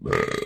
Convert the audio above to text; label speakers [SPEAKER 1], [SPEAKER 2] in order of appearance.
[SPEAKER 1] Bleh.